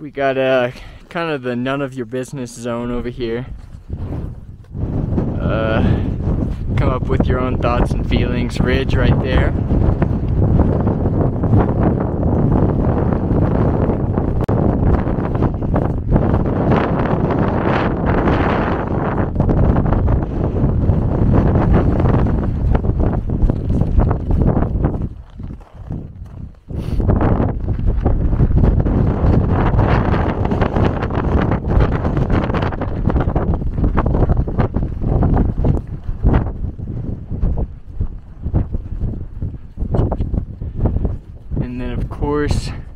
We got uh, kind of the none of your business zone over here. Uh, come up with your own thoughts and feelings. Ridge right there. course